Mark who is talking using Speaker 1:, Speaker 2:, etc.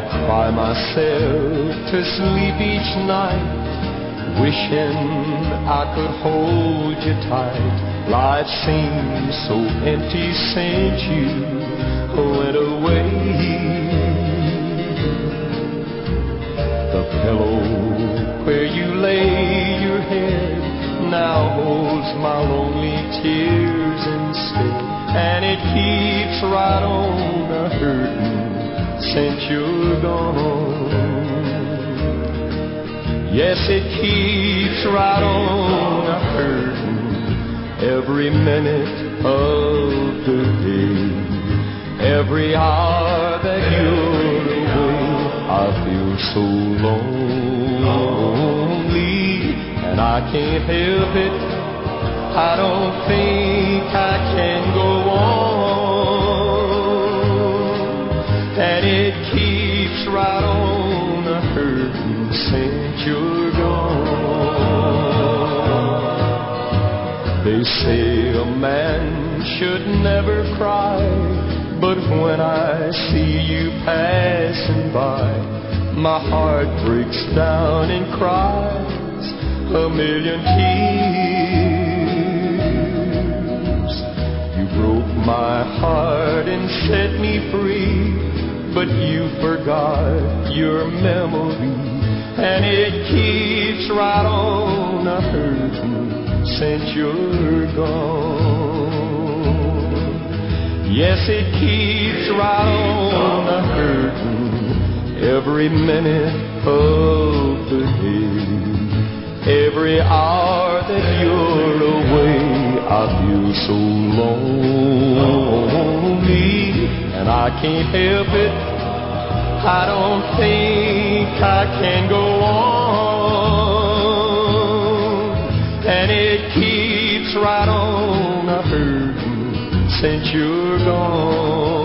Speaker 1: cry myself to sleep each night, wishing I could hold you tight. Life seems so empty since you went away. The pillow where you lay your head now holds my lonely tears instead, and it keeps right on since you're gone. Yes, it keeps right on hurting every minute of the day. Every hour that you're away, I feel so lonely, and I can't help it. I don't think I can go on, since you're gone. They say a man should never cry, but when I see you passing by, my heart breaks down and cries a million tears. You broke my heart and set me free, but you forgot your memory, and it keeps right on a hurting since you're gone. Yes, it keeps right on a hurting every minute of the day. Every hour that you're away, I feel so lonely, and I can't help it. I don't think I can go on, and it keeps right on hurting since you're gone.